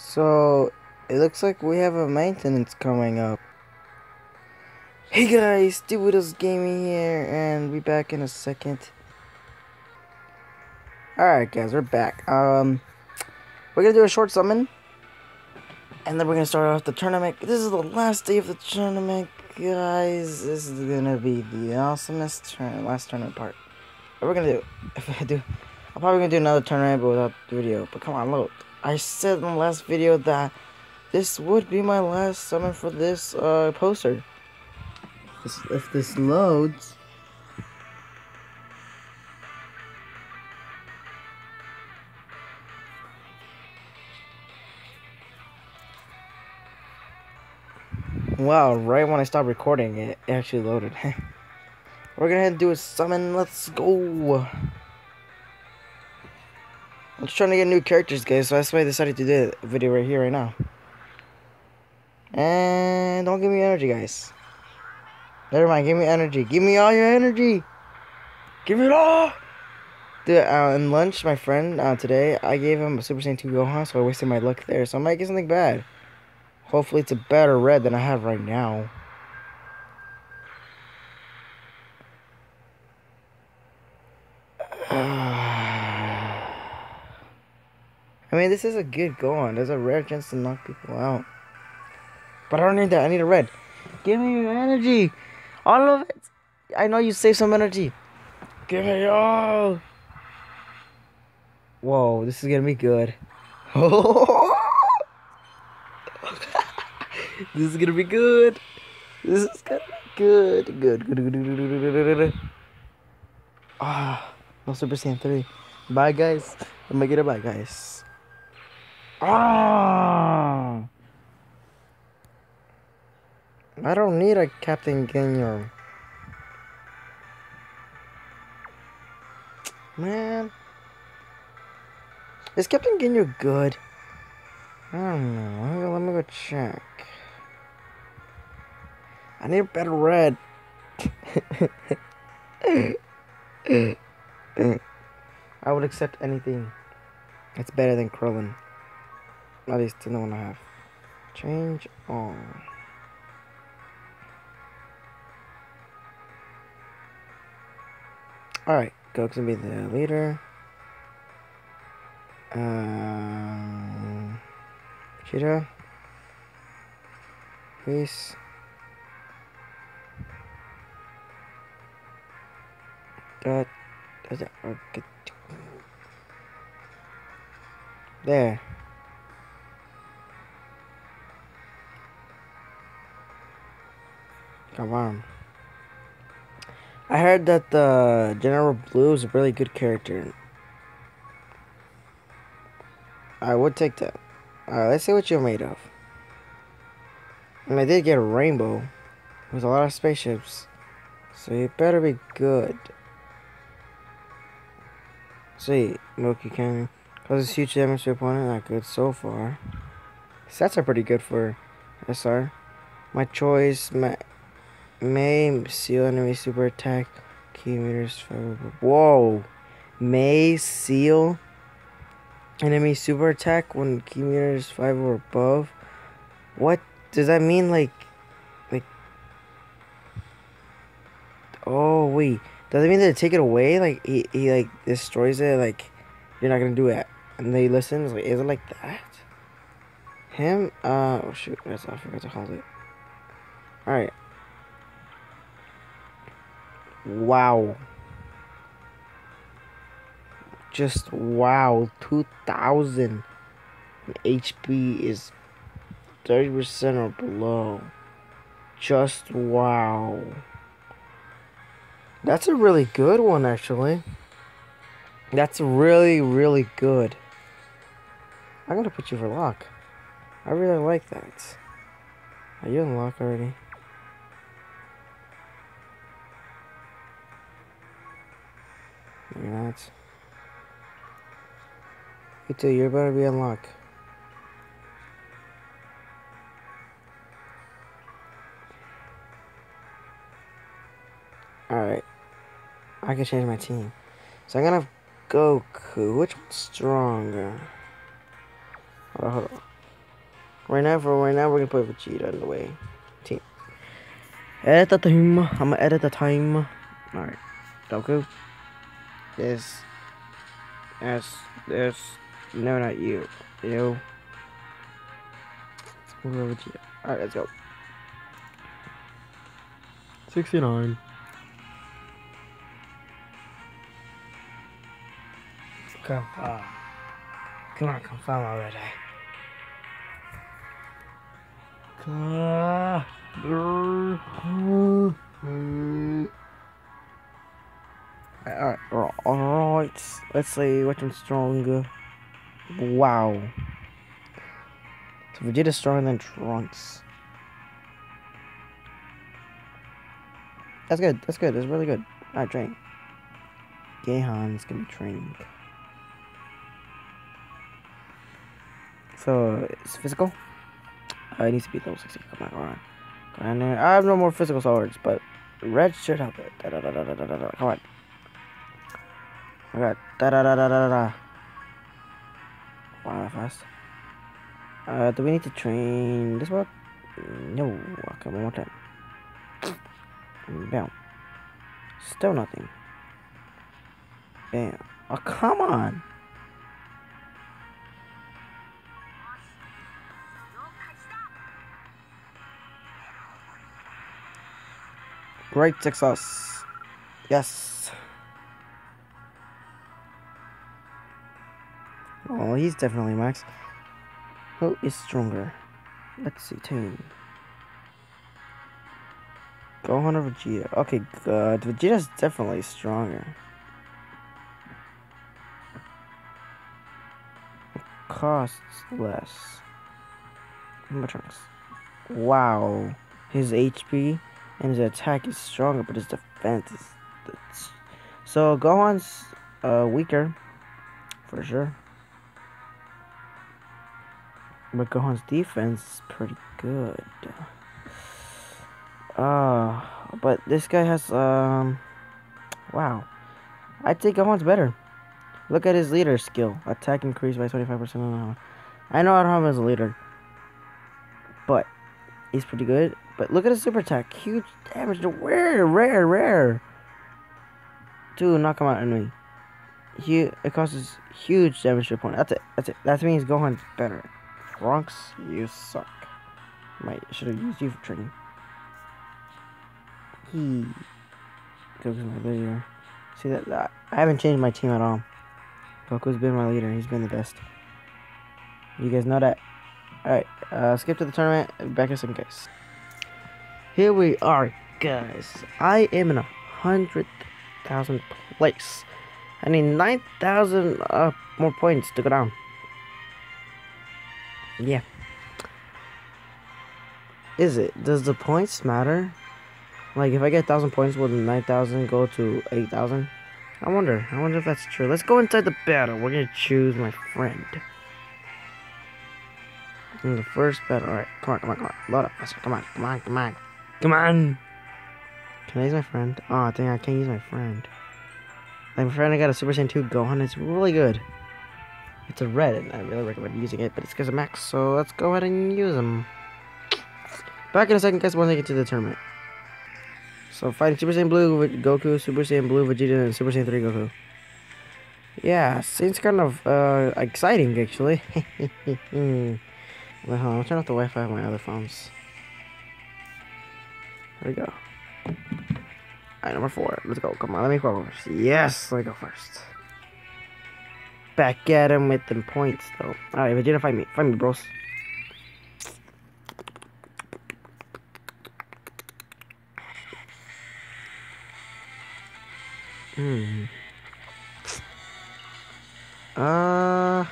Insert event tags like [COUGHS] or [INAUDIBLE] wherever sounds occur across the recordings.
So, it looks like we have a maintenance coming up. Hey guys, Stupidus Gaming here, and we back in a second. Alright guys, we're back. Um, we're gonna do a short summon. And then we're gonna start off the tournament. This is the last day of the tournament, guys. This is gonna be the awesomest turn last tournament part. What we're gonna do, [LAUGHS] if I do, I'm probably gonna do another tournament but without the video. But come on, look. I said in the last video that this would be my last summon for this uh, poster. If, if this loads. Wow, right when I stopped recording, it actually loaded. [LAUGHS] We're gonna do a summon, let's go! I'm just trying to get new characters, guys, so that's why I decided to do the video right here, right now. And don't give me energy, guys. Never mind, give me energy. Give me all your energy! Give it all! Dude, uh, in lunch, my friend, uh, today, I gave him a Super Saiyan 2 Gohan, so I wasted my luck there, so I might get something bad. Hopefully it's a better red than I have right now. I mean, this is a good Gohan. There's a rare chance to knock people out. But I don't need that. I need a red. Give me your energy. All of it. I know you save some energy. Give me all. Whoa, this is gonna be good. [LAUGHS] this is gonna be good. This is gonna be good. Good, good, good, good, good, good. Ah, no Super Saiyan 3. Bye, guys. I'm gonna get it bye, guys. Ah! I don't need a Captain Ginyu. Man. Is Captain Ginyu good? I don't know. Let me, let me go check. I need a better red. [LAUGHS] I would accept anything. It's better than Krillin. At least the one I have. Change on. Alright, Goku's gonna be the leader. Um, Cheetah. Peace. That. There. Come on. I heard that the General Blue is a really good character. I would take that. Alright, let's see what you're made of. And I did get a rainbow with a lot of spaceships. So you better be good. See, Milky Canyon. Causes huge damage to opponent. Not good so far. Stats are pretty good for SR. My choice, my May seal enemy super attack. Ki meters. Whoa! May seal enemy super attack when Ki meters five or above. What does that mean? Like, like. Oh wait, does it mean they take it away? Like he, he like destroys it? Like you're not gonna do it, and they listen. Like is it like that? Him? Uh oh shoot, that's I forgot to hold it. All right. Wow. Just wow. 2000 HP is 30% or below. Just wow. That's a really good one, actually. That's really, really good. I'm gonna put you for lock. I really like that. Are you in lock already? You're not. You too, you're about to be unlocked. Alright. I can change my team. So I'm gonna Goku. Which one's stronger? Hold on, hold on. Right now, for right now, we're gonna put Vegeta in the way. Team. Edit the time. I'm gonna edit the time. Alright. Goku. This. This. This. No, not you. You. We'll Vegeta. Alright, let's go. 69. Come uh, on. Come on, confirm already. Alright, alright. Let's see which one's stronger. Wow. So Vegeta's stronger than Trunks. That's good. That's good. That's really good. Alright, train. Gohan's gonna be training. So it's physical. Uh, it needs to be level 60. Come on, come on. Down there. I have no more physical swords, but red should help it. Da, da, da. Come on. I got da da da da da da. Wow, fast. Uh, do we need to train this one? No. Okay, one more time. Bam. Still nothing. Bam. Oh, come on. Great success. Yes. Oh, he's definitely max. Who is stronger? Let's see, team. Gohan or Vegeta? Okay, good. Vegeta's definitely stronger. It Costs less. Trunks. Wow. His HP and his attack is stronger, but his defense is. So Gohan's uh, weaker, for sure. But Gohan's defense is pretty good. Uh, but this guy has um, wow. I'd say Gohan's better. Look at his leader skill. Attack increased by 25% I know I don't have him as a leader. But he's pretty good. But look at his super attack. Huge damage. to Rare, rare, rare. Dude, knock him out enemy. He, it causes huge damage to opponent. That's it. That's it. That means Gohan's better. Trunks, you suck. Might should have used you for training. He Goku's my leader. See that, that I haven't changed my team at all. Goku's been my leader. He's been the best. You guys know that. Alright, uh, skip to the tournament. Back in some case. Here we are, guys. I am in a hundred thousand place. I need nine thousand uh, more points to go down. Yeah. Is it? Does the points matter? Like, if I get 1,000 points, will the 9,000 go to 8,000? I wonder. I wonder if that's true. Let's go inside the battle. We're gonna choose my friend. In the first battle. Alright, come on, come on, come on. Load up. Come on, come on, come on. Come on! Can I use my friend? Oh, dang, I can't use my friend. Like, my friend, I got a Super Saiyan 2 Gohan. It's really good. It's a red, and I really recommend using it, but it's because of Max, so let's go ahead and use them. Back in a second, guys, once I get to the tournament. So, fighting Super Saiyan Blue with Goku, Super Saiyan Blue Vegeta, and Super Saiyan 3 Goku. Yeah, seems kind of uh, exciting, actually. [LAUGHS] well, hold on, I'll turn off the Wi-Fi on my other phones. There we go. Alright, number four. Let's go. Come on, let me go first. Yes, let me go first. Back at him with them points, though. Alright, Vegeta, fight me. Fight me, bros. Hmm. Uh,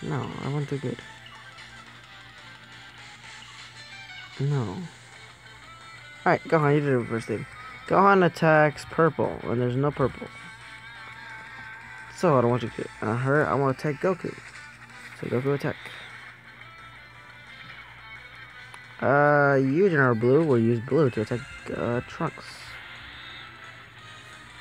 no, I won't do good. No. Alright, Gohan, you did the first thing. Gohan attacks purple, and there's no purple. So I don't want you to uh, her. I want to attack Goku. So Goku attack. Uh, you General Blue will use Blue to attack uh, Trunks.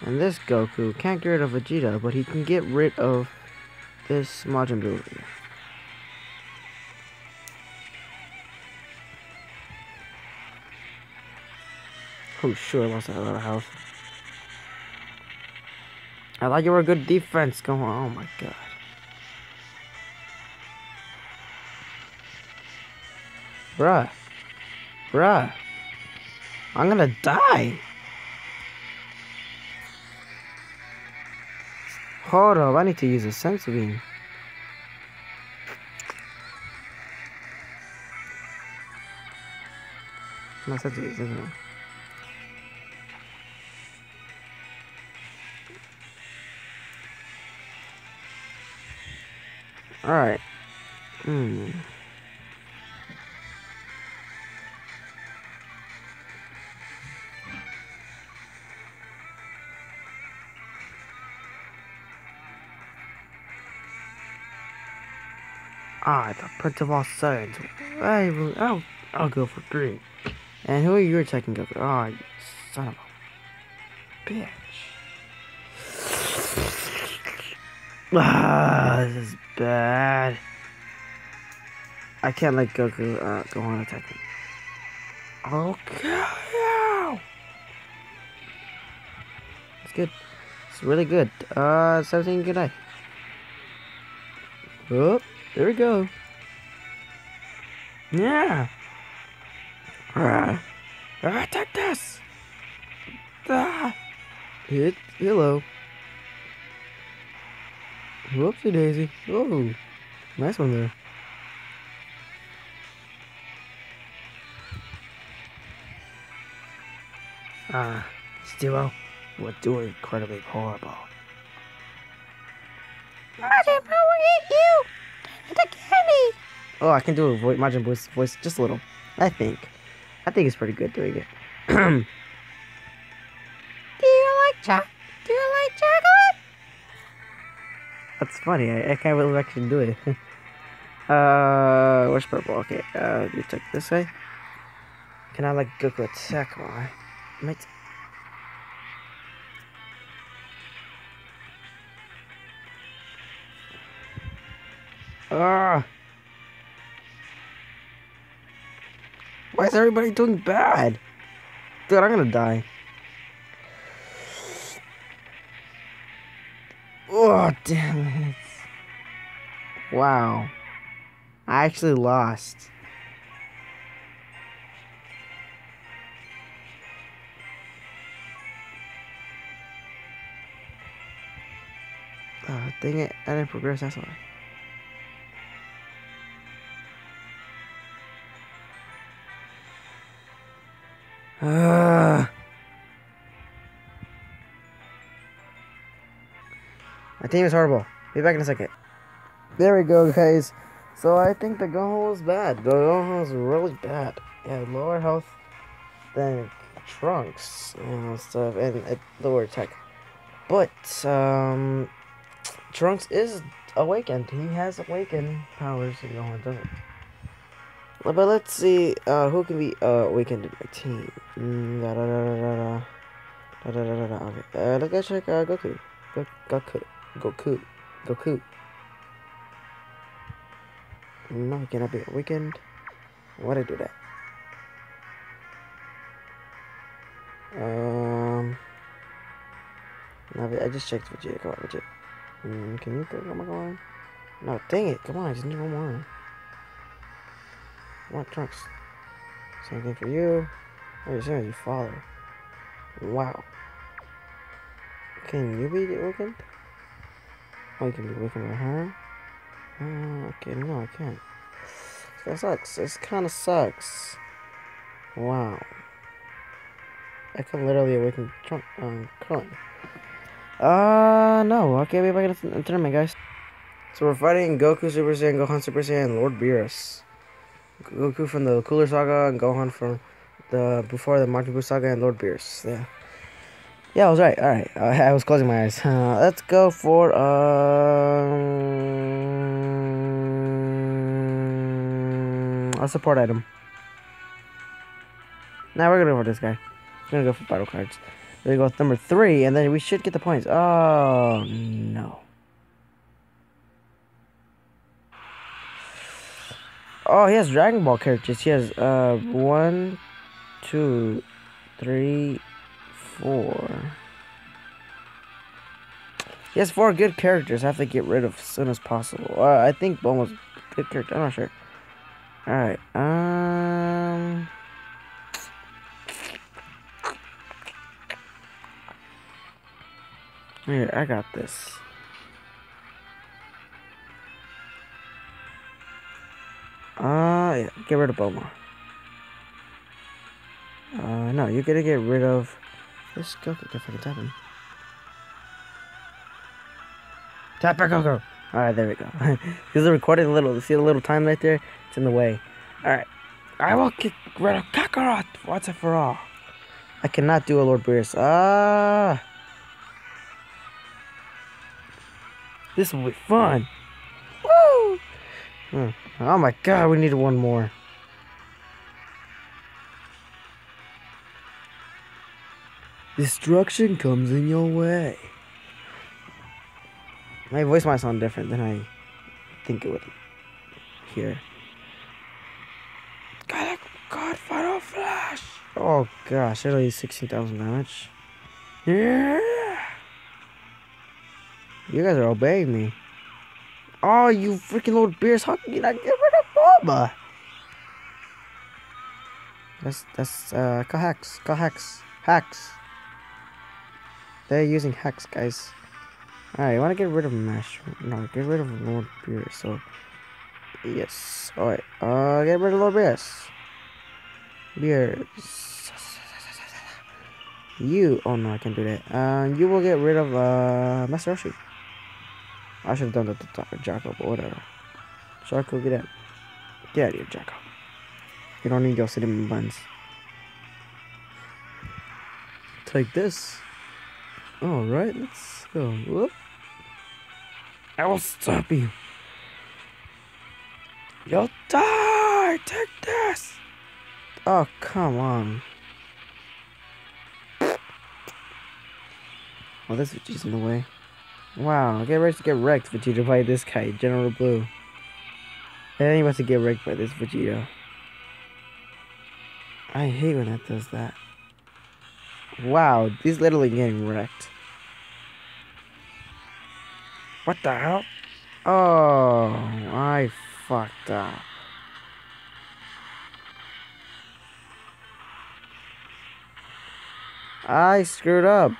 And this Goku can't get rid of Vegeta, but he can get rid of this Majin Buu. Oh, sure, I lost a lot of health. I thought you were a good defense. Go on. Oh my god. Bruh. Bruh. I'm gonna die. Hold up, I need to use a senzu bean. No beam, isn't it? Alright. Hmm. Ah, the Prince of all Saiyans. I will, I'll, I'll go for three. And who are you attacking, Goku? Ah, you son of a bitch. [SIGHS] Ah, this is bad. I can't let Goku uh, go on attacking. Okay. It's good. It's really good. Uh, 17 good eye. Oh, there we go. Yeah. Ah, ah take this. Ah. Hit. Hello. Whoopsie daisy. Oh, nice one there. Ah, Stilo, we're doing incredibly horrible. Majin Buu will eat you! The candy! Oh, I can do a voice, Majin voice, voice just a little. I think. I think it's pretty good doing it. [CLEARS THROAT] Do you like choc? That's funny. I, I can't believe I can do it. [LAUGHS] uh, where's purple? Okay, uh, you take this way. Can I like Goku attack? Oh, I might. Ah! Why is everybody doing bad? Dude, I'm gonna die. Oh, damn it. Wow. I actually lost. Oh, dang it. I didn't progress, that's why. Ah. My team is horrible. Be back in a second. There we go, guys. So I think the Gohan was bad. The Gohan was really bad. Yeah, lower health than Trunks and stuff, and it lower attack. But um, Trunks is awakened. He has awakened powers, and Gohan doesn't. But let's see uh, who can be uh, awakened in my team. Okay, uh, let's go check uh, Goku. Go, Goku. Goku. Goku. No, he cannot be awakened. Why did I do that? Um. I just checked Vegeta. Come on, Vegeta. Mm, can you go? Come on. No, dang it. Come on, I just need one more. On, Trunks. Same thing for you. Oh, you're saying you follow. Wow. Can you be? Oh, you can be awakened by her? Uh, okay, no, I can't. That sucks. This kind of sucks. Wow. I can literally awaken Trump, um, Krillin. Uh, no. Okay, we maybe I can tournament, guys. So we're fighting Goku Super Saiyan, Gohan Super Saiyan, Lord Beerus. Goku from the Cooler Saga, and Gohan from the before the Majin Buu Saga, and Lord Beerus. Yeah. Yeah, I was right. All right, uh, I was closing my eyes. Uh, let's go for um, a support item. Now we're gonna go for this guy. We're gonna go for battle cards. There we go with number three, and then we should get the points. Oh no. Oh, he has Dragon Ball characters. He has uh one, two, three, four. He has four good characters. I have to get rid of as soon as possible. Uh, I think Bulma's good character. I'm not sure. All right. Um. Here, I got this. Uh, yeah, get rid of Bulma. Uh, no, you're gonna get rid of. Let's go. Get fucking tapping. Tap back, go, go. Alright, there we go. [LAUGHS] Because the recording a little. See the little time right there? It's in the way. Alright. I will get rid of Kakarot once and for all. I cannot do a Lord Beerus. Ah. This will be fun. Woo! Hmm. Oh my god, we need one more. Destruction comes in your way. My voice might sound different than I think it would here. God, God, Final Flash! Oh gosh, it'll use 16,000 damage. Yeah! You guys are obeying me. Oh, you freaking Lord Beerus, how can you not get rid of Boba? That's, that's, uh, call hacks, call hacks, hacks. They're using hacks, guys. Alright, you want to get rid of Mash? No, get rid of Lord Beerus, so... Yes. Alright, uh, get rid of Lord Beerus. Beerus. You, oh no, I can't do that. Uh, you will get rid of, uh, Master Roshi. I should have done that to of Jaco, but whatever. Jaco, get out. Get out of here, Jaco. You don't need your cinnamon buns. Take this. Alright, let's go. Whoop. I will stop you. You'll die! Take this! Oh, come on. Oh, this Vegeta's in the way. Wow, get ready to get wrecked, Vegeta, by this guy, General Blue. And he wants to get wrecked by this Vegeta. I hate when that does that. Wow, he's literally getting wrecked. What the hell? Oh, I fucked up. I screwed up.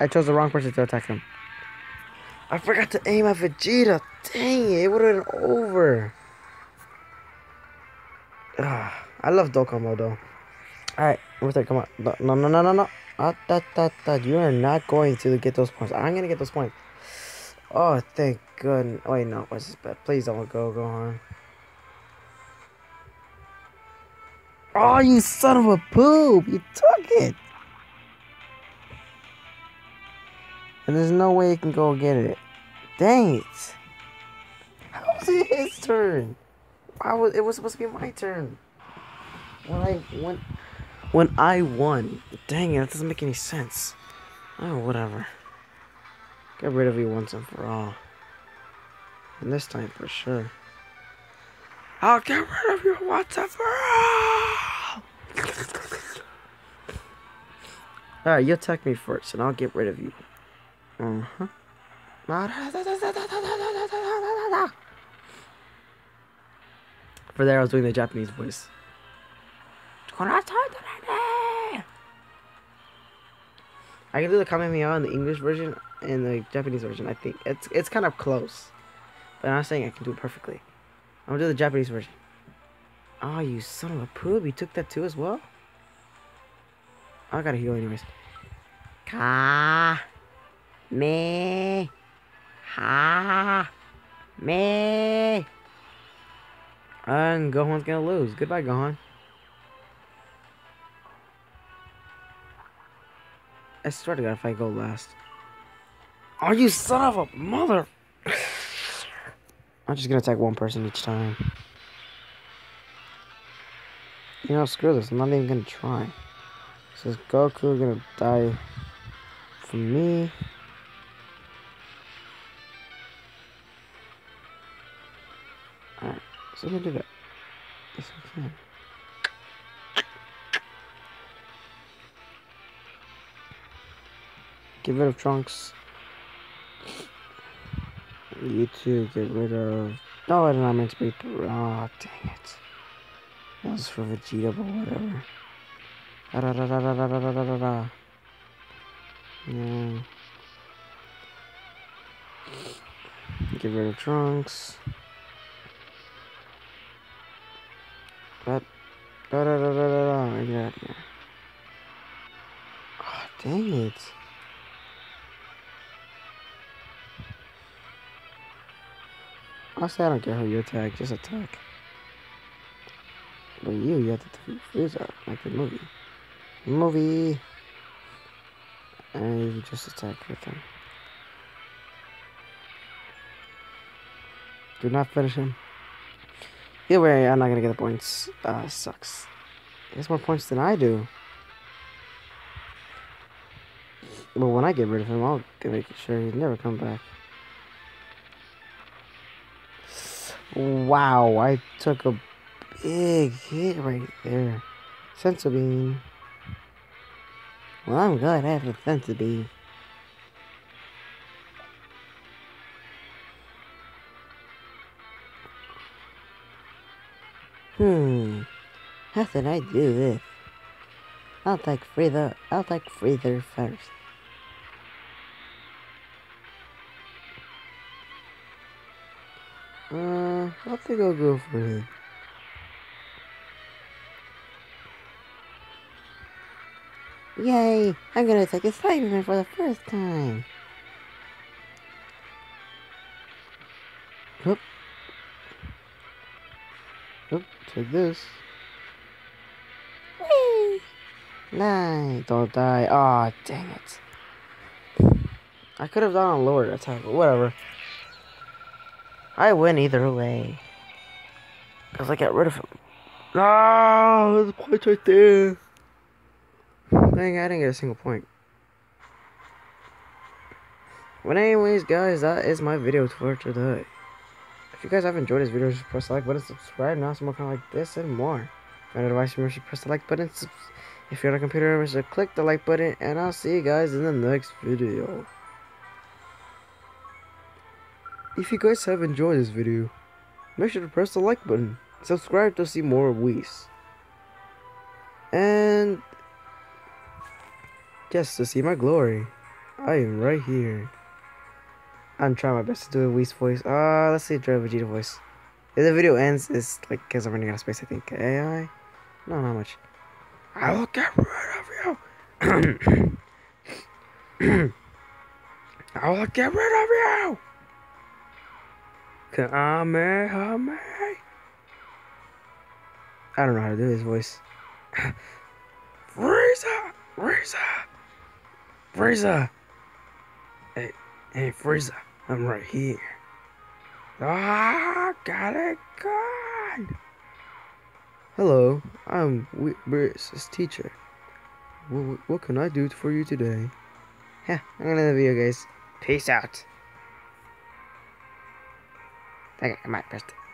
I chose the wrong person to attack him. I forgot to aim at Vegeta. Dang it, it would have been over. Ugh, I love Dokkan though. Alright, what's that? Come on. No, no, no, no, no. Ah, that, that, that. You are not going to get those points. I'm gonna get those points. Oh, thank goodness. Wait, no. What's this bad? Please don't go, go on. Oh, you son of a poop. You took it. And there's no way you can go get it. Dang it. How was it his turn? I was, it was supposed to be my turn. When I went when I won. Dang it, that doesn't make any sense. Oh, whatever. Get rid of you once and for all. And this time for sure. I'll get rid of you once and for all! [LAUGHS] Alright, you attack me first, and I'll get rid of you. Uh-huh. [LAUGHS] For there, I was doing the Japanese voice. I can do the Kamehameha in the English version and the Japanese version. I think it's it's kind of close, but I'm not saying I can do it perfectly. I'm gonna do the Japanese version. Oh, you son of a poop! You took that too as well. I gotta heal anyways. Ka me ha me. And Gohan's gonna lose. Goodbye, Gohan. I swear to God, if I go last. Oh, you son of a mother! I'm just gonna attack one person each time. You know, screw this. I'm not even gonna try. So is Goku gonna die for me? Alright, so I'm gonna do that. Yes, I can. Get rid of Trunks. You two get rid of. No, I did not mean to be. Oh, dang it. That was for Vegeta, but whatever. Da da da da da da da da da da. Yeah. Get rid of Trunks. That. Da da da da da da. Get out of here. Oh, dang it. Honestly, I don't care who you attack, just attack. But you, you have to defeat Frieza, like the movie. Movie! And you just attack with him. Do not finish him. Either way, I'm not gonna get the points. Uh, sucks. He has more points than I do. But when I get rid of him, I'll make sure he's never come back. Wow, I took a big hit right there. Senzu bean. Well, I'm glad I have a senzu bean. Hmm. How did I do this? I'll take Frieza. I'll take Frieza first. I think I'll go for him. Yay! I'm gonna take a Spider-Man for the first time. Oop. Oop, take this. Whee! Nice. Don't die. Aw, oh, dang it. I could have done a lower attack, but whatever. I win either way. Because I got rid of him. Ah, no, there's a point right there. Dang, I didn't get a single point. But anyways, guys, that is my video for today. If you guys have enjoyed this video, just press the like button, subscribe, now some more of like this and more. If you advice, you should press the like button. If you're on a computer, just click the like button, and I'll see you guys in the next video. If you guys have enjoyed this video, make sure to press the like button. Subscribe to see more of Whis. And just to see my glory, I am right here. I'm trying my best to do a Whis voice. Uh, let's see, try Vegeta voice. If the video ends, it's like because I'm running out of space, I think. AI? No, not much. I will get rid of you. [COUGHS] I will get rid of you. Kamehameha. I don't know how to do his voice. [LAUGHS] Frieza! Frieza! Frieza! Hey, hey, Frieza, I'm right here. Ah, got it gone! Hello, I'm Whis' teacher. What, what can I do for you today? Yeah, I'm gonna end you guys. Peace out. Okay, I might press it.